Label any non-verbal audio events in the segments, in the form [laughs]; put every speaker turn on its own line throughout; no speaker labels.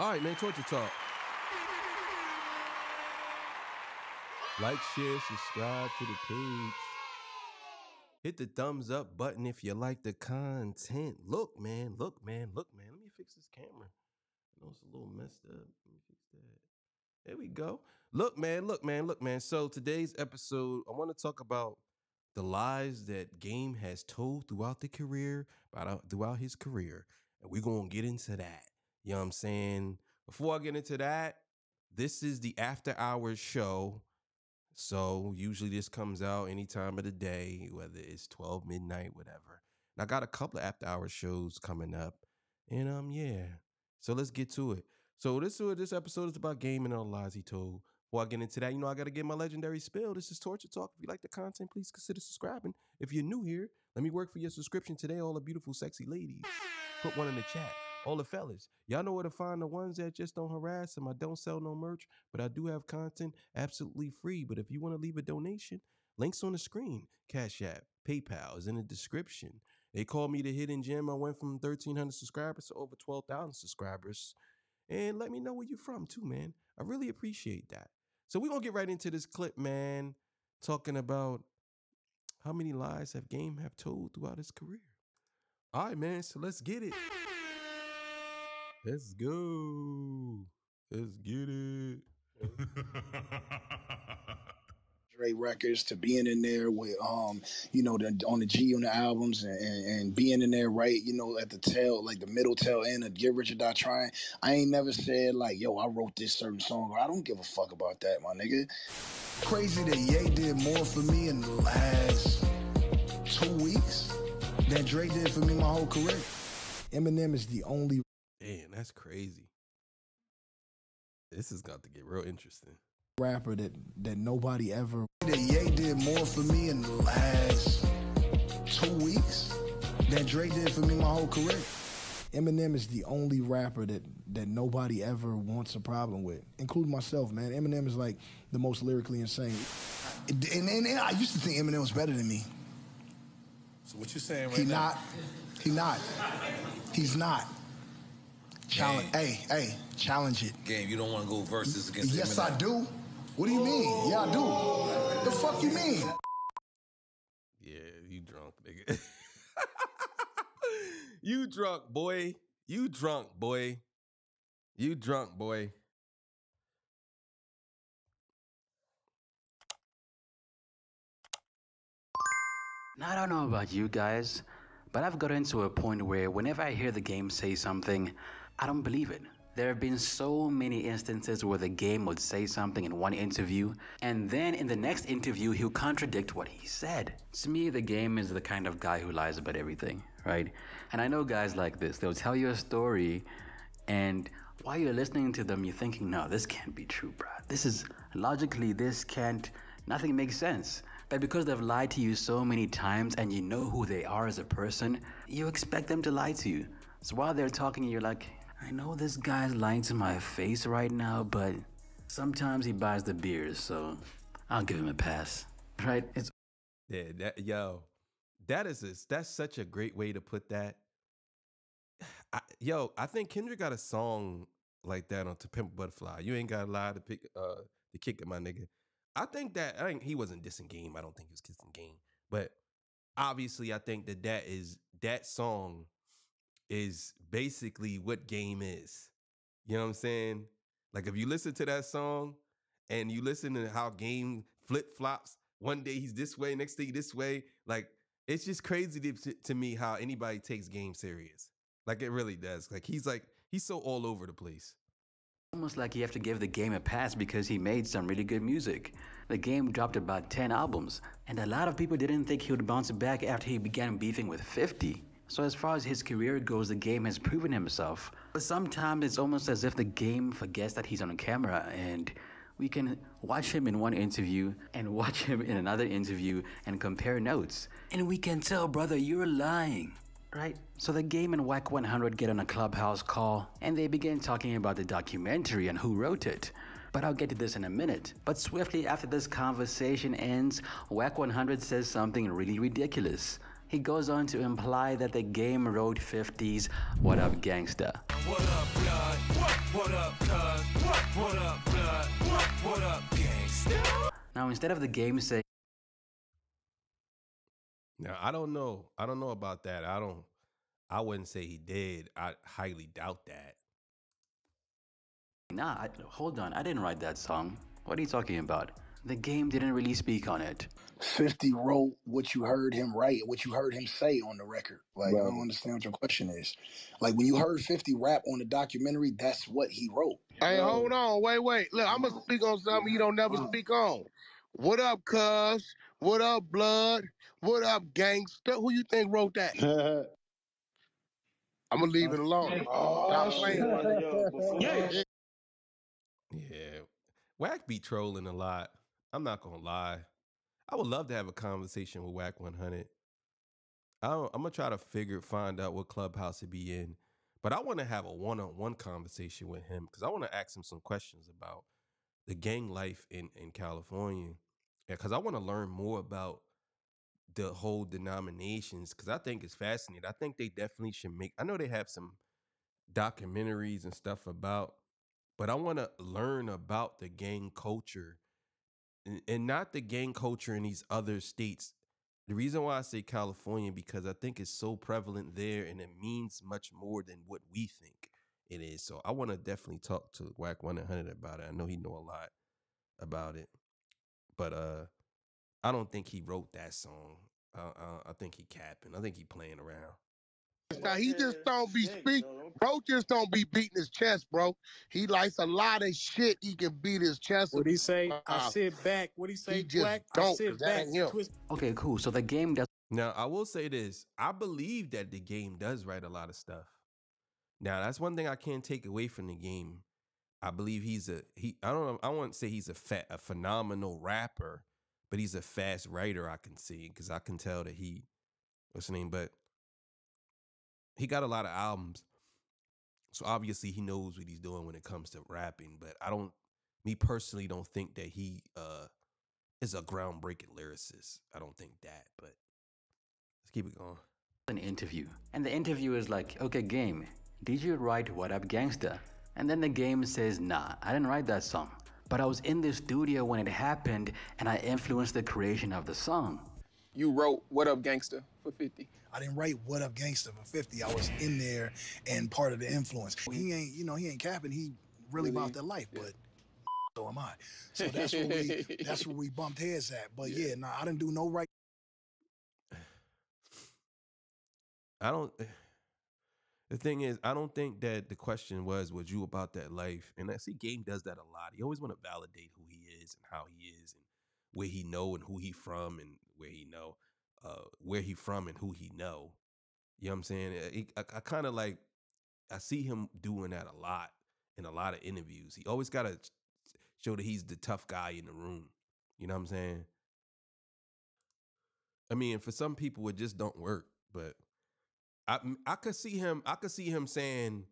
All right, man, Torture Talk. Like, share, subscribe to the page. Hit the thumbs up button if you like the content. Look, man, look, man, look, man. Let me fix this camera. I know it's a little messed up. Let me fix that. There we go. Look, man, look, man, look, man. So today's episode, I want to talk about the lies that Game has told throughout the career, about uh, throughout his career. And we're gonna get into that. You know what I'm saying? Before I get into that, this is the after hours show. So usually this comes out any time of the day, whether it's 12 midnight, whatever. And I got a couple of after hours shows coming up. And um, yeah. So let's get to it. So this this episode is about gaming and all lies he told. Before I get into that, you know, I gotta get my legendary spill. This is Torture Talk. If you like the content, please consider subscribing. If you're new here, let me work for your subscription today, all the beautiful, sexy ladies. Put one in the chat. All the fellas, y'all know where to find the ones that just don't harass them. I don't sell no merch, but I do have content absolutely free. But if you want to leave a donation, links on the screen. Cash App, PayPal is in the description. They called me the hidden gem. I went from 1,300 subscribers to over 12,000 subscribers. And let me know where you're from too, man. I really appreciate that. So we're going to get right into this clip, man, talking about how many lies have Game have told throughout his career. All right, man, so let's get it. Let's go. Let's get it. [laughs]
Dre records to being in there with um you know the on the G on the albums and, and, and being in there right you know at the tail like the middle tail end of Get Rich or Die Trying I ain't never said like yo I wrote this certain song or I don't give a fuck about that my nigga crazy that Ye did more for me in the last two weeks than Dre did for me my whole career Eminem is the only
Man, that's crazy. This is got to get real interesting.
rapper that that nobody ever that Ye did more for me in the last two weeks than Drake did for me my whole career. Eminem is the only rapper that that nobody ever wants a problem with, including myself, man. Eminem is like the most lyrically insane. And, and- and I used to think Eminem was better than me.
So what you saying right
He
now?
not. He not. He's not. Challenge.
Gang.
Hey, hey, challenge it.
Game, you don't want to go versus against
Yes,
Eminem.
I do. What do you mean? Yeah, I do. The fuck you mean?
Yeah, you drunk, nigga. [laughs] you drunk, boy. You drunk, boy. You drunk, boy.
Now, I don't know about you guys, but I've gotten to a point where whenever I hear the game say something, I don't believe it. There have been so many instances where the game would say something in one interview, and then in the next interview, he'll contradict what he said. To me, the game is the kind of guy who lies about everything, right? And I know guys like this. They'll tell you a story, and while you're listening to them, you're thinking, no, this can't be true, bro. This is logically, this can't, nothing makes sense. But because they've lied to you so many times and you know who they are as a person, you expect them to lie to you. So while they're talking, you're like, I know this guy's lying to my face right now, but sometimes he buys the beers, so I'll give him a pass. Right? It's
Yeah, that yo, that is a, that's such a great way to put that. [sighs] I, yo, I think Kendrick got a song like that on To Pimp a Butterfly. You ain't got to lie to pick uh to kick it, my nigga. I think that I think he wasn't dissing game. I don't think he was kissing game, but obviously, I think that that is that song is basically what game is. You know what I'm saying? Like if you listen to that song and you listen to how game flip flops, one day he's this way, next day this way. Like it's just crazy to, to me how anybody takes game serious. Like it really does. Like he's like he's so all over the place.
almost like you have to give the game a pass because he made some really good music. The game dropped about 10 albums, and a lot of people didn't think he would bounce back after he began beefing with 50. So, as far as his career goes, the game has [laughs] proven himself. But sometimes it's almost as if the game forgets that he's on camera and we can watch him in one interview and [laughs] watch him in another interview and compare notes. And we can tell, brother, you're lying. Right? So the game and Wack 100 get on a clubhouse call and they begin talking about the documentary and who wrote it. But I'll get to this in a minute. But swiftly after this conversation ends, Wack 100 says something really ridiculous. He goes on to imply that the game wrote 50's What Up Gangsta.
What up, blood? What? What up, cuz? What? What up, blood? What? What up, gangsta?
Now, instead of the game saying,
Now I don't know. I don't know about that. I don't. I wouldn't say he did. I highly doubt that.
nah, I, hold on, I didn't write that song. What are you talking about? The game didn't really speak on it.
50 wrote what you heard him write, what you heard him say on the record. Like, I don't understand what your question is. Like, when you heard 50 rap on the documentary, that's what he wrote.
Hey, hold on, wait, wait. Look, I'm gonna speak on something you don't never speak on. What up, cuz? What up, blood? What up, gangster? Who you think wrote that? [laughs] I'm gonna leave it alone. Stop oh, playing. Yeah.
Yeah, Wack be trolling a lot. I'm not gonna lie. I would love to have a conversation with Wack 100. I don't, I'm gonna try to figure find out what clubhouse to be in, but I want to have a one-on-one conversation with him because I want to ask him some questions about the gang life in in California, because I want to learn more about the whole denominations because I think it's fascinating. I think they definitely should make. I know they have some documentaries and stuff about, but I want to learn about the gang culture and, not the gang culture in these other states. The reason why I say California because I think it's so prevalent there and it means much more than what we think it is. So I want to definitely talk to Wack 100 about it. I know he know a lot about it, but uh, I don't think he wrote that song. Uh, uh, I think he capping. I think he playing around.
Now, he just don't be speak. Bro just don't be beating his chest, bro. He likes a lot of shit. He can beat his chest.
What he say? I
Uh,
sit back. What he say?
he just
Black. I
don't,
sit
'cause that
back.
ain't him.
Okay, cool. So the game does
Now, I will say this. I believe that the game does write a lot of stuff. Now, that's one thing I can't take away from the game. I believe he's a he I don't know, I won't say he's a fat a phenomenal rapper, but he's a fast writer I can see cuz I can tell that he what's the name, but he got a lot of albums. So obviously he knows what he's doing when it comes to rapping, but I don't me personally don't think that he uh is a groundbreaking lyricist. I don't think that, but let's keep it going.
an interview. And the interviewer is like, okay, game, did you write What Up Gangsta? And then the game says, nah, I didn't write that song. But I was in the studio when it happened and I influenced the creation of the song.
You wrote "What Up Gangsta" for Fifty.
I didn't write What Up Gangsta for 50. I was in there and part of the influence. He ain't, you know, he ain't capping. He really, about that life, but [laughs] so am I. So that's where we that's where we [laughs] bumped heads at. But yeah, nah, I didn't do no right
I don't. The thing is, I don't think that the question was, "Was you about that life?" And I see Game does that a lot. He always want to validate who he is and how he is and where he know and who he from and where he know, uh, where he from and who he know. You know what I'm saying? Uh, I, I kind of like, I see him doing that a lot in a lot of interviews. He always got to show that he's the tough guy in the room. You know what I'm saying? I mean, for some people, it just don't work, but. I I could see him. I could see him saying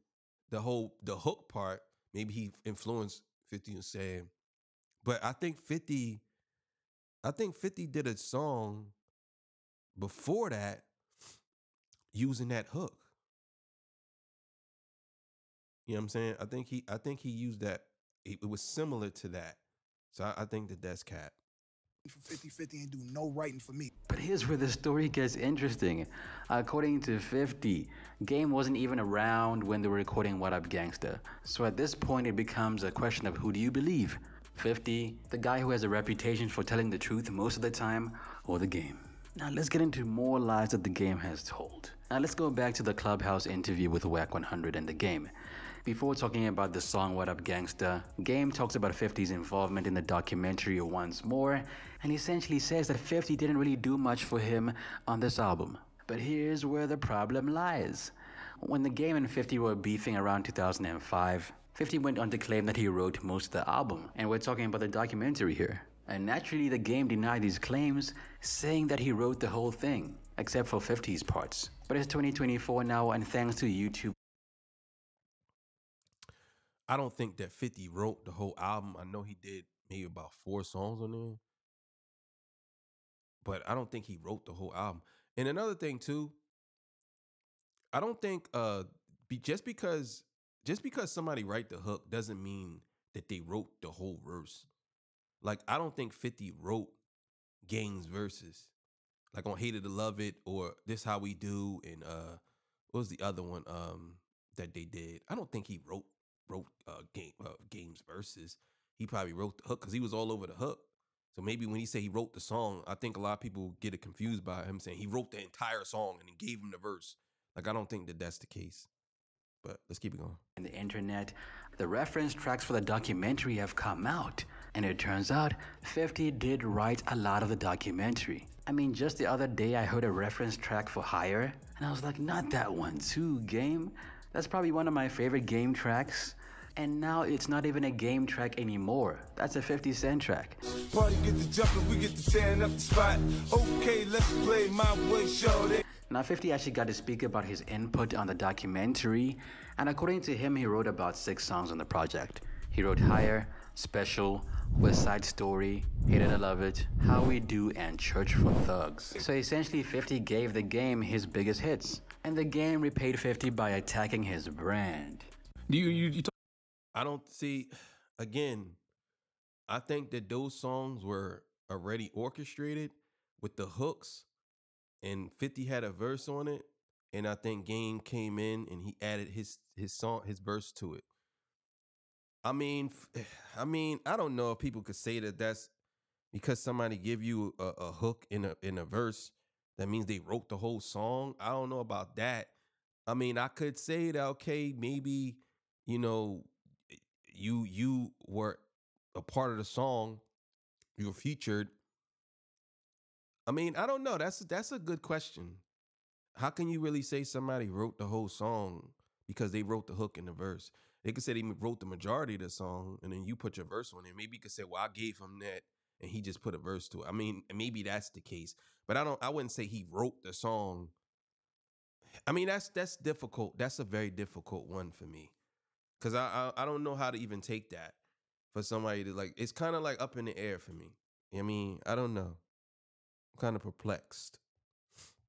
the whole the hook part. Maybe he influenced Fifty and saying, but I think Fifty. I think Fifty did a song before that using that hook. You know what I'm saying? I think he. I think he used that. It it was similar to that. So I, I think that that's cat.
for 50 50 and do no writing for me.
But here's where the story gets interesting. According to 50, Game wasn't even around when they were recording What Up Gangsta. So at this point, it becomes a question of who do you believe? 50, the guy who has a reputation for telling the truth most of the time, or the game? Now let's get into more lies that the game has told. Now let's go back to the clubhouse interview with Wack 100 and the game. Before talking about the song What Up Gangsta, Game talks about 50's involvement in the documentary once more, and essentially says that 50 didn't really do much for him on this album. But here's where the problem lies. When the Game and 50 were beefing around 2005, 50 went on to claim that he wrote most of the album, and we're talking about the documentary here. And naturally, the game denied these claims, saying that he wrote the whole thing, except for 50's parts. But it's 2024 now, and thanks to YouTube
I don't think that 50 wrote the whole album. I know he did maybe about four songs on there. But I don't think he wrote the whole album. And another thing too, I don't think uh be just because just because somebody write the hook doesn't mean that they wrote the whole verse. Like I don't think 50 wrote Game's verses. Like on Hate It or Love It or This How We Do and uh what was the other one um that they did? I don't think he wrote wrote uh game uh, Game's verses. He probably wrote the hook cuz he was all over the hook. So maybe when he say he wrote the song, I think a lot of people get it confused by him saying he wrote the entire song and then gave him the verse. Like I don't think that that's the case. But let's keep it going.
in the internet, the reference tracks for the documentary have come out. And it turns out 50 did write a lot of the documentary. I mean, just the other day I heard a reference track for Higher, and I was like, not that one too, game. That's probably one of my favorite game tracks. And now it's not even a game track anymore. That's a 50 Cent track.
Party get the jumping, we get to tearing up the spot. Okay, let's play my way, shorty.
Now, 50 actually got to speak about his input on the documentary, and according to him, he wrote about six songs on the project. He wrote Higher, Special, West Side Story, Hate It or Love It, How We Do, and Church for Thugs. So essentially, 50 gave the game his biggest hits, and the game repaid 50 by attacking his brand.
Do you you, you talk
I don't see again, I think that those songs were already orchestrated with the hooks and 50 had a verse on it and I think Game came in and he added his his song his verse to it. I mean [sighs] I mean, I don't know if people could say that that's because somebody give you a, a hook in a in a verse that means they wrote the whole song. I don't know about that. I mean, I could say that okay, maybe you know you you were a part of the song, you were featured. I mean, I don't know. That's that's a good question. How can you really say somebody wrote the whole song because they wrote the hook in the verse? They could say they wrote the majority of the song, and then you put your verse on it. Maybe you could say, "Well, I gave him that, and he just put a verse to it." I mean, maybe that's the case, but I don't. I wouldn't say he wrote the song. I mean, that's that's difficult. That's a very difficult one for me because I, I I don't know how to even take that for somebody to like. It's kind of like up in the air for me. I mean, I don't know. I'm kind of perplexed.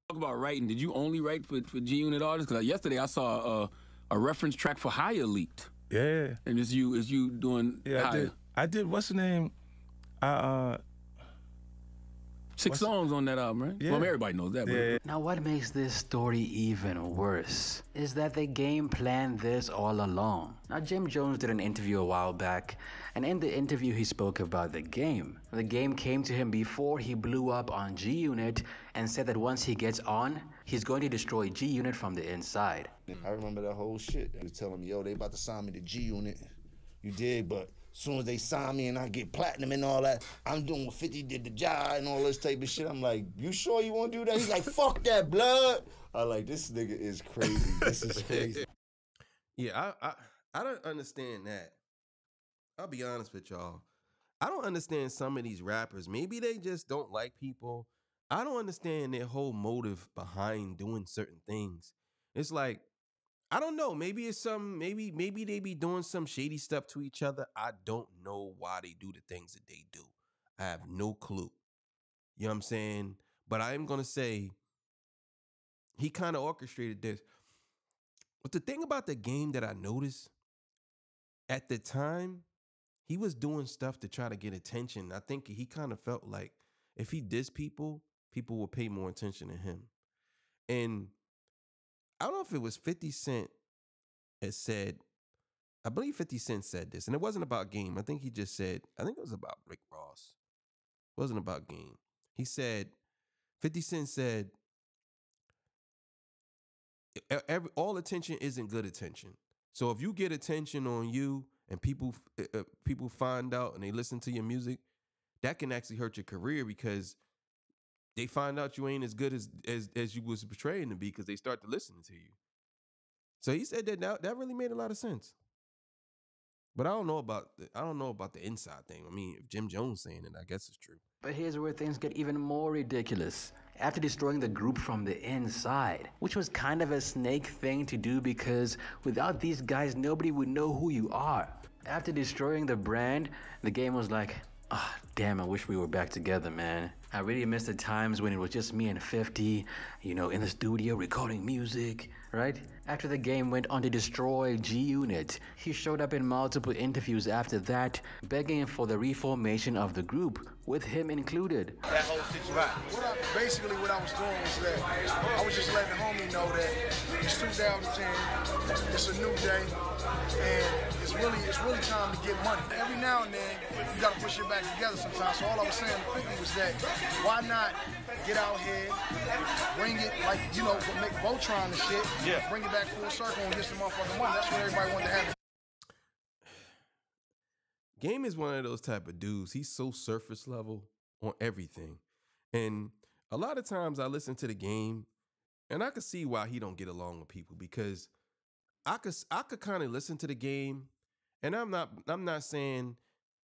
Talk about writing? Did you only write for, for G Unit artists? Because yesterday I saw a, a reference track for Higher leaked,
Yeah,
and it's you is you doing
yeah. I did. I did. What's the name? I uh,
Six
What's-
songs on that album, right?
Yeah.
Well, everybody knows that. but-
yeah.
Now, what makes this story even worse is that they game planned this all along. Now, Jim Jones did an interview a while back, and in the interview, he spoke about the game. The game came to him before he blew up on G Unit and said that once he gets on, he's going to destroy G Unit from the inside.
I remember that whole shit. He was telling me, yo, they about to sign me to G Unit. You did, But as soon as they sign me and I get platinum and all that, I'm doing what 50 did the Ja and all this type of shit. I'm like, you sure you want to do that? He's like, fuck that blood. I like, this nigga is crazy. This is crazy. [laughs]
Yeah, I, I I don't understand that. I'll be honest with y'all. I don't understand some of these rappers. Maybe they just don't like people. I don't understand their whole motive behind doing certain things. It's like I don't know. Maybe it's some. Maybe maybe they be doing some shady stuff to each other. I don't know why they do the things that they do. I have no clue. You know what I'm saying? But I am gonna say he kind of orchestrated this. But the thing about the game that I noticed at the time, he was doing stuff to try to get attention. I think he kind of felt like if he dissed people, people would pay more attention to him. And I don't know if it was 50 Cent that said, I believe 50 Cent said this, and it wasn't about game. I think he just said, I think it was about Rick Ross. It wasn't about game. He said, 50 Cent said, "E- every, all attention isn't good attention. So if you get attention on you and people uh, people find out and they listen to your music, that can actually hurt your career because they find out you ain't as good as as, as you was portraying to be because they start to listen to you. So he said that, that that really made a lot of sense. But I don't know about the, I don't know about the inside thing. I mean, if Jim Jones saying it, I guess it's true.
But here's where things get even more ridiculous. After destroying the group from the inside, which was kind of a snake thing to do because without these guys, nobody would know who you are. After destroying the brand, the game was like, Ah, damn, I wish we were back together, man. I really miss the times when it was just me and 50, you know, in the studio recording music, right? After the game went on to destroy G Unit, he showed up in multiple interviews after that, begging for the reformation of the group, with him included.
That whole situation. What I, basically, what I was doing was that I was just letting the homie know that it's 2010, it's a new day, and it's really it's really time to get money. Every now and then, you gotta push it back together sometimes. So all I was saying to 50 was that why not get out here, bring it like you know, make Voltron and shit,
Yeah.
bring it back full circle and get some motherfucking money. That's what everybody wanted to have. [sighs]
Game is one of those type of dudes. He's so surface level on everything. And a lot of times I listen to the game and I can see why he don't get along with people because I could I could kind of listen to the game and I'm not I'm not saying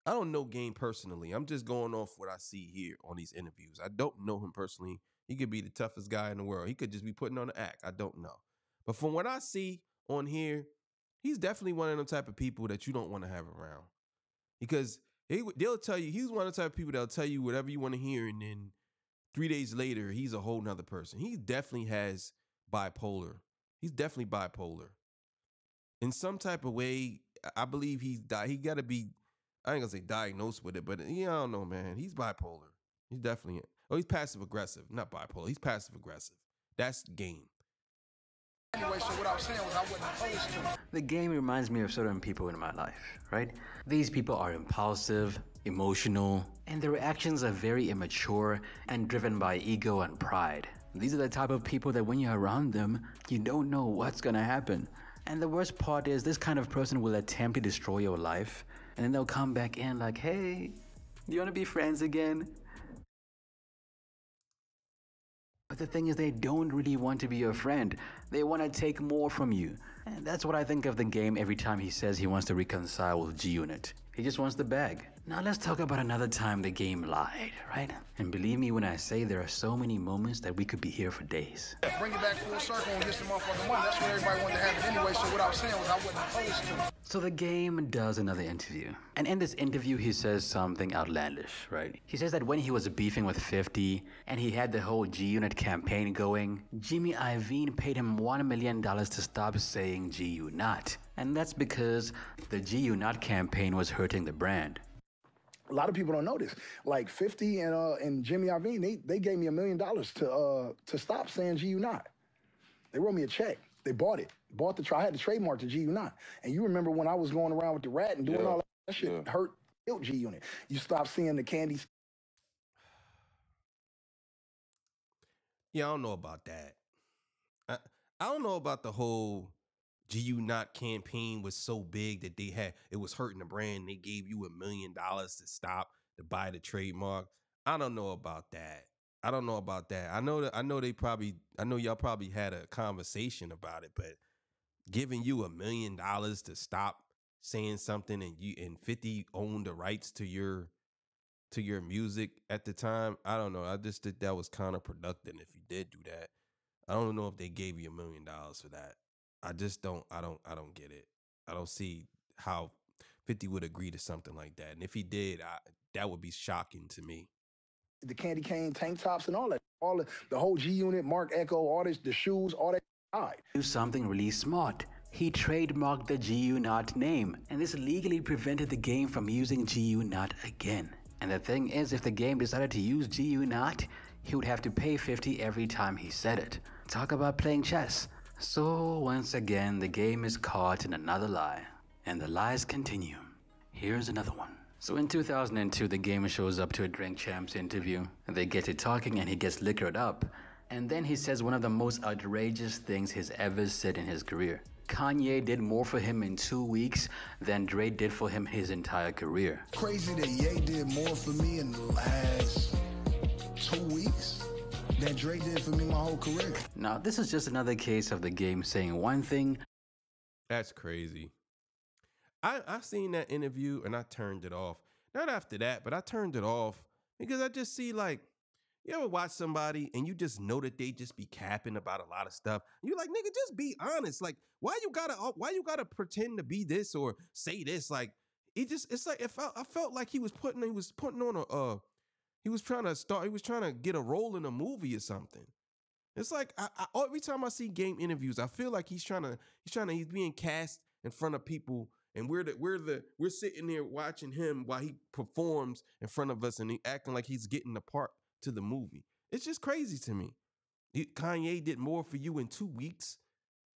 I don't know game personally. I'm just going off what I see here on these interviews. I don't know him personally. He could be the toughest guy in the world. He could just be putting on an act. I don't know. But from what I see on here, he's definitely one of them type of people that you don't want to have around because they they'll tell you he's one of the type of people that'll tell you whatever you want to hear, and then three days later he's a whole nother person. He definitely has bipolar. He's definitely bipolar. In some type of way, I- believe he's di- he got to be. I ain't gonna say diagnosed with it, but eh, yeah, I don't know, man. He's bipolar. He's definitely. Oh, he's passive aggressive, not bipolar. He's passive aggressive. That's game.
The game reminds me of certain people in my life, right? These people are impulsive, emotional, and their actions are very immature and driven by ego and pride. These are the type of people that when you're around them, you don't know what's gonna happen. And the worst part is this kind of person will attempt to destroy your life, and then they'll come back in like, hey, you wanna be friends again? But the thing is, they don't really want to be your friend. They want to take more from you. And that's what I think of the game every time he says he wants to reconcile with G Unit. He just wants the bag. Now let's talk about another time the game lied, right? And believe me when I say there are so many moments that we could be here for days.
Bring it back full circle and get some motherfucking money. That's what everybody wanted to have it anyway. So what I was saying was I wasn't opposed to it.
So the game does another interview. And in this interview, he says something outlandish, right? He says that when he was beefing with 50 and he had the whole G Unit campaign going, Jimmy Iovine paid him $1 million to stop saying G-Unot. And that's because the G-Unot campaign was hurting the brand.
A lot of people don't know this. Like 50 and uh and Jimmy Iovine, they they gave me a million dollars to uh to stop saying G-Unot. They wrote me a check. They bought it. Bought the try. I had the trademark to G-Unot. And you remember when I was going around with the rat and doing
Yeah.
all that, that shit
Yeah.
hurt killed G Unit. You stop seeing the candy
Yeah, I don't know about that. I, I don't know about the whole G-Unot campaign was so big that they had it was hurting the brand. They gave you a million dollars to stop to buy the trademark. I don't know about that. I don't know about that. I know that I know they probably I know y'all probably had a conversation about it, but giving you a million dollars to stop saying something and you and 50 owned the rights to your to your music at the time. I don't know. I just think that was counterproductive if you did do that. I don't know if they gave you a million dollars for that. I just don't I don't I don't get it. I don't see how 50 would agree to something like that. And if he did, I that would be shocking to me.
the candy cane tank tops and all that. All the, the whole G Unit, Marc Ecko, all this, the shoes, all that died.
do something really smart. He trademarked the G-Unot name, and this legally prevented the game from using G-Unot again. And the thing is, if the game decided to use G-Unot, he would have to pay 50 every time he said it. Talk about playing chess. So, once again, the game is caught in another lie, and the lies continue. Here's another one. So in 2002, the gamer shows up to a Drink Champs interview. They get to talking and he gets liquored up. And then he says one of the most outrageous things he's ever said in his career. Kanye did more for him in two weeks than Dre did for him his entire career.
Crazy that Ye did more for me in the last two weeks than Dre did for me my whole career.
Now, this is just another case of the game saying one thing
That's crazy. I I seen that interview and I turned it off. Not after that, but I turned it off because I just see like you ever watch somebody and you just know that they just be capping about a lot of stuff. You're like nigga, just be honest. Like why you gotta uh, why you gotta pretend to be this or say this? Like it just it's like it felt I felt like he was putting he was putting on a uh he was trying to start he was trying to get a role in a movie or something. It's like I, I, oh, every time I see game interviews, I feel like he's trying to he's trying to he's being cast in front of people, and we're the we're the we're sitting there watching him while he performs in front of us, and he acting like he's getting the part to the movie. It's just crazy to me. He- Kanye did more for you in two weeks,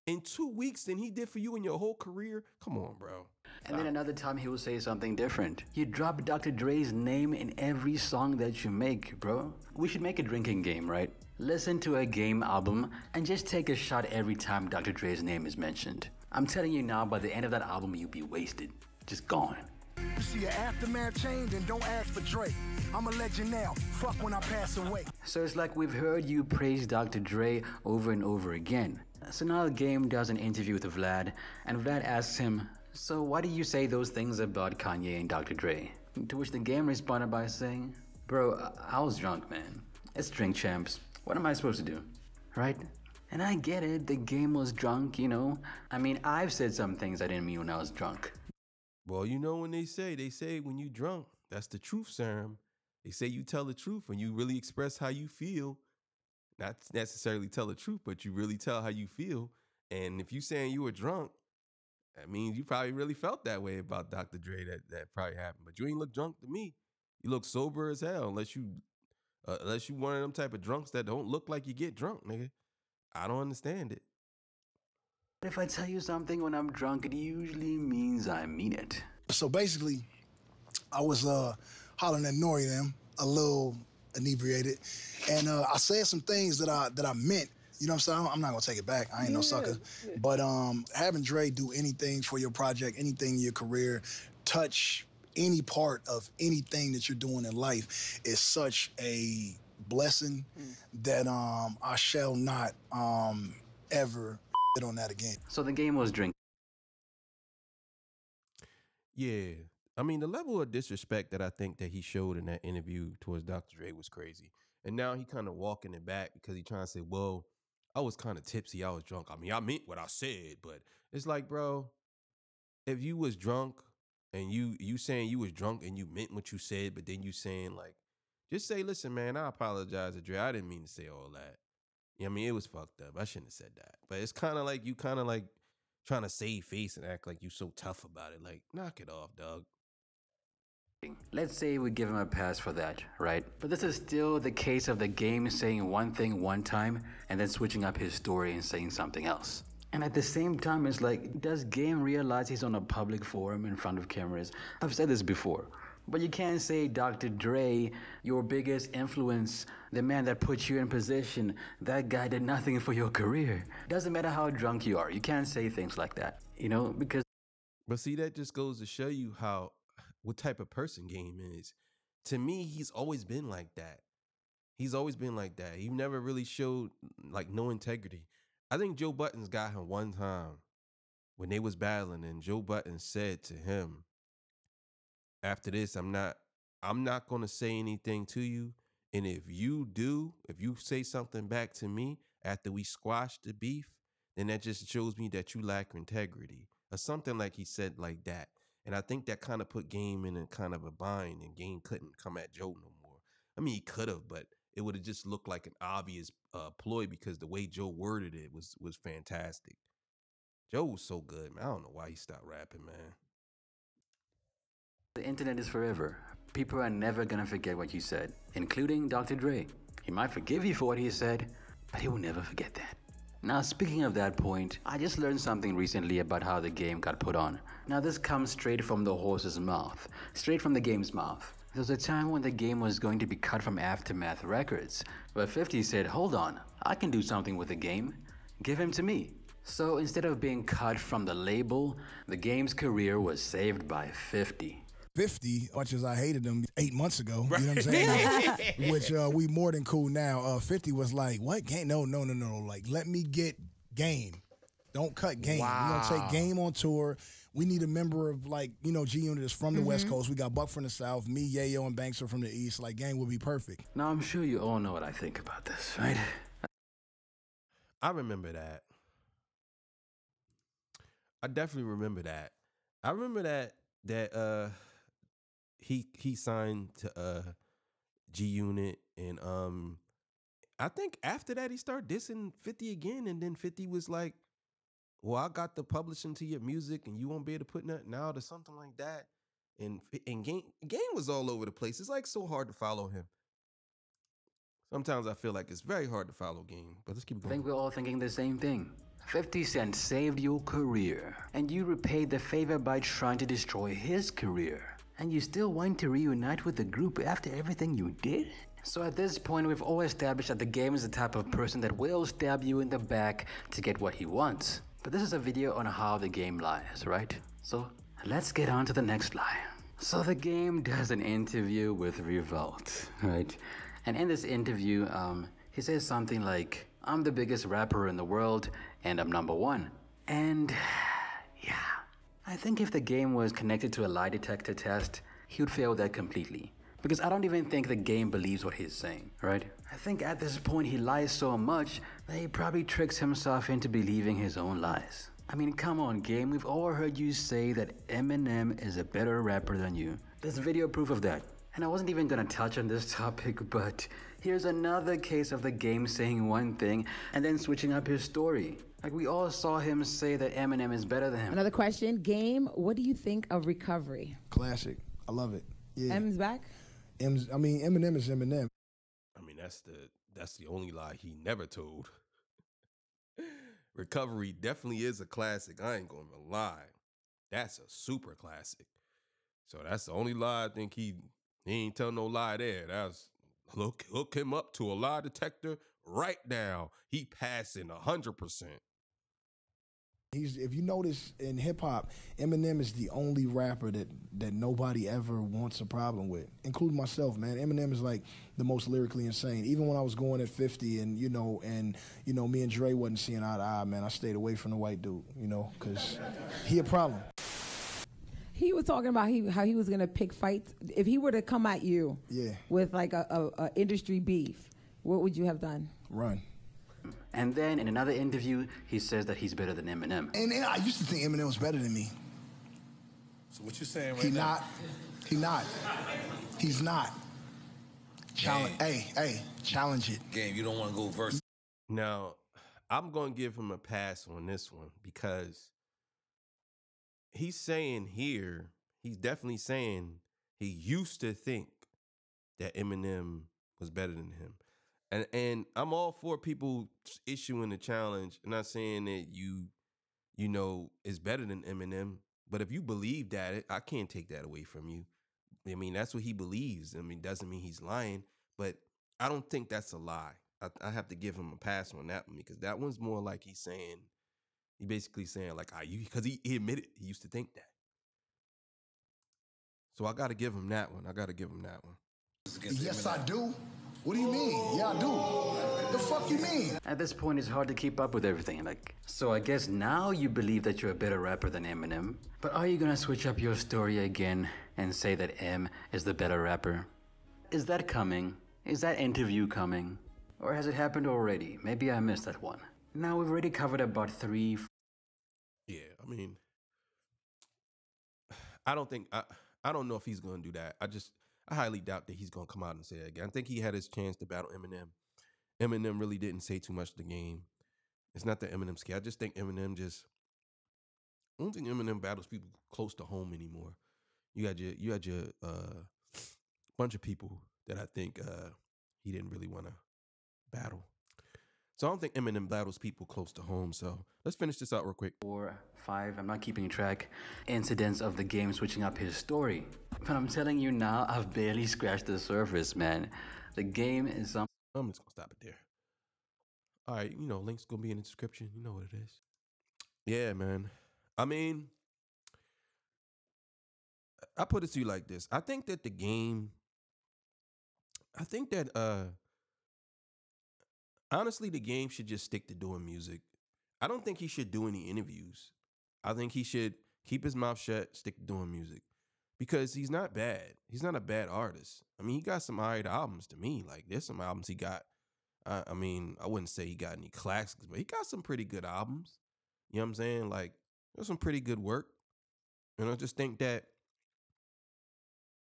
in two weeks than he did for you in your whole career. Come on, bro.
And then another time he will say something different. You drop Dr. Dre's name in every song that you make, bro. We should make a drinking game, right? Listen to a game album and just take a shot every time Dr. Dre's name is mentioned. I'm telling you now, by the end of that album, you'll be wasted. Just gone.
You see an aftermath change, and don't ask for Dre. I'm a legend now. Fuck when I pass away.
So it's like we've heard you praise Dr. Dre over and over again. So now the game does an interview with Vlad, and Vlad asks him, So why do you say those things about Kanye and Dr. Dre? To which the game responded by saying, Bro, I- was drunk, man. It's drink champs. What am I supposed to do? Right? And I get it, the game was drunk, you know. I mean, I've said some things I didn't mean when I was drunk.
Well, you know when they say they say when you drunk, that's the truth serum. They say you tell the truth when you really express how you feel. Not necessarily tell the truth, but you really tell how you feel. And if you saying you were drunk, that means you probably really felt that way about Dr. Dre. That that probably happened. But you ain't look drunk to me. You look sober as hell, unless you uh, unless you one of them type of drunks that don't look like you get drunk, nigga. I don't understand it.
But if I tell you something when I'm drunk, it usually means I mean it.
So basically, I was uh hollering at Nore them, a little inebriated, and uh, I said some things that I that I meant. You know what I'm saying? I'm not gonna take it back. I ain't no sucker. But um, having Dre do anything for your project, anything in your career, touch any part of anything that you're doing in life is such a blessing that um I shall not um ever hit on that again.
So the game was drink.
Yeah. I mean, the level of disrespect that I think that he showed in that interview towards Dr. Dre was crazy. And now he kind of walking it back because he trying to say, well, I was kind of tipsy. I was drunk. I mean, I meant what I said, but it's like, bro, if you was drunk and you you saying you was drunk and you meant what you said, but then you saying like, just say, listen, man, I apologize to Dre. I didn't mean to say all that. Yeah, I mean, it was fucked up. I shouldn't have said that. But it's kind of like you kind of like trying to save face and act like you so tough about it. Like, knock it off, dog.
Let's say we give him a pass for that, right? But this is still the case of the game saying one thing one time and then switching up his story and saying something else. And at the same time, it's like, does Game realize he's on a public forum in front of cameras? I've said this before. But you can't say Dr. Dre, your biggest influence, the man that put you in position, that guy did nothing for your career. Doesn't matter how drunk you are, you can't say things like that, you know, because
But see, that just goes to show you how what type of person Game is. To me, he's always been like that. He's always been like that. He never really showed like no integrity. I think Joe Buttons got him one time when they was battling, and Joe Buttons said to him, "After this, I'm not, I'm not gonna say anything to you. And if you do, if you say something back to me after we squash the beef, then that just shows me that you lack integrity or something like he said like that. And I think that kind of put Game in a kind of a bind, and Game couldn't come at Joe no more. I mean, he could have, but it would have just looked like an obvious uh, ploy because the way Joe worded it was was fantastic. Joe was so good, man. I don't know why he stopped rapping, man.
The internet is forever. People are never gonna forget what you said, including Dr. Dre. He might forgive you for what he said, but he will never forget that. Now, speaking of that point, I just learned something recently about how the game got put on. Now, this comes straight from the horse's mouth, straight from the game's mouth. There was a time when the game was going to be cut from Aftermath Records, but 50 said, Hold on, I can do something with the game. Give him to me. So instead of being cut from the label, the game's career was saved by 50.
50, much as I hated him eight months ago, you know what I'm saying? [laughs] [laughs] Which uh, we more than cool now. Uh, 50 was like, what game? No, no, no, no. Like, let me get game. Don't cut game. We're gonna take game on tour. We need a member of like, you know, G Unit is from the West
Mhm.
Coast. We got Buck from the South, me, Yayo, and Banks are from the East. Like, game would be perfect.
Now, I'm sure you all know what I think about this, right?
I remember that. I definitely remember that. I remember that that uh he he signed to uh G Unit and um I think after that he started dissing 50 again and then 50 was like well I got the publishing to your music and you won't be able to put nothing out or something like that and and game game was all over the place it's like so hard to follow him sometimes I feel like it's very hard to follow game but let's keep going.
I think we're all thinking the same thing. 50 Cent saved your career, and you repaid the favor by trying to destroy his career. And you still want to reunite with the group after everything you did? So at this point, we've all established that the game is the type of person that will stab you in the back to get what he wants. But this is a video on how the game lies, right? So let's get on to the next lie. So the game does an interview with Revolt, right? And in this interview, um, he says something like, I'm the biggest rapper in the world and I'm number one. And [sighs] yeah, I think if the game was connected to a lie detector test, he would fail that completely. Because I don't even think the game believes what he's saying, right? I think at this point he lies so much that he probably tricks himself into believing his own lies. I mean, come on, game, we've all heard you say that Eminem is a better rapper than you. There's video proof of that. And I wasn't even gonna touch on this [laughs] topic, but here's another case of the game saying one thing and then switching up his story. Like we all saw him say that Eminem is better than him.
Another question. Game, what do you think of recovery?
Classic. I love it. Yeah.
M's back?
M's, I mean, Eminem is Eminem.
I mean, that's the that's the only lie he never told. [laughs] Recovery definitely is a classic. I ain't gonna lie. That's a super classic. So that's the only lie I think he he ain't tell no lie there. That's look hook him up to a lie detector right now. He passing hundred percent.
He's if you notice in hip hop, Eminem is the only rapper that that nobody ever wants a problem with, including myself, man. Eminem is like the most lyrically insane. Even when I was going at 50 and you know and you know me and Dre wasn't seeing eye to eye, man, I stayed away from the white dude, you know, cuz he a problem.
He was talking about he, how he was gonna pick fights. If he were to come at you
Yeah,
with like a, a, a industry beef, what would you have done?
run.
And then in another interview, he says that he's better than Eminem.
And, and I used to think Eminem was better than me.
So what you saying right
He
now?
not. He not. He's not. Challenge. Hey, hey, challenge it.
Game, you don't want to go verse.
Now, I'm going to give him a pass on this one because he's saying here, he's definitely saying he used to think that Eminem was better than him. And and I'm all for people issuing a challenge. I'm not saying that you you know is better than Eminem, but if you believe that, I can't take that away from you. I mean, that's what he believes. I mean, doesn't mean he's lying, but I don't think that's a lie. I, I have to give him a pass on that one because that one's more like he's saying, he basically saying like I you because he, he admitted he used to think that. So I got to give him that one. I got to give him that one.
Yes, I do. What do you mean? Yeah, I do. The fuck you mean?
At this point, it's hard to keep up with everything. Like, so I guess now you believe that you're a better rapper than Eminem. But are you gonna switch up your story again and say that M is the better rapper? Is that coming? Is that interview coming? Or has it happened already? Maybe I missed that one. Now we've already covered about three.
Yeah, I mean, [sighs] I don't think I I don't know if he's going to do that. I just I highly doubt that he's going to come out and say that again. I think he had his chance to battle Eminem. Eminem really didn't say too much to the game. It's not that Eminem scared. I just think Eminem just. I don't think Eminem battles people close to home anymore. You had your you had your uh, bunch of people that I think uh, he didn't really want to battle. So I don't think Eminem battles people close to home. So let's finish this out real quick.
Four, five, I'm not keeping track, incidents of the game switching up his story. But I'm telling you now, I've barely scratched the surface, man. The game is some.
I'm just gonna stop it there. All right, you know, links gonna be in the description. You know what it is. Yeah, man. I mean, I put it to you like this. I think that the game. I think that uh honestly, the game should just stick to doing music. I don't think he should do any interviews. I think he should keep his mouth shut, stick to doing music. Because he's not bad. He's not a bad artist. I mean, he got some alright albums to me. Like, there's some albums he got. I, I mean, I wouldn't say he got any classics, but he got some pretty good albums. You know what I'm saying? Like, there's some pretty good work. And I just think that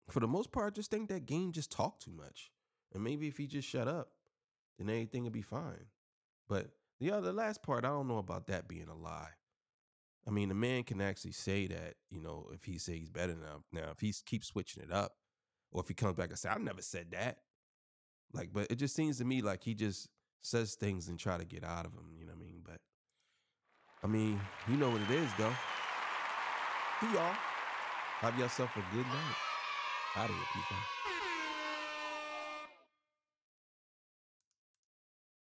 for the most part, I just think that game just talked too much. And maybe if he just shut up, then everything would be fine. But the other last part, I don't know about that being a lie. I mean, the man can actually say that, you know, if he say he's better now. Now, if he keeps switching it up, or if he comes back and say, "I never said that," like, but it just seems to me like he just says things and try to get out of them. You know what I mean? But I mean, you know what it is, though. See y'all. Have yourself a good night. Out of here, people.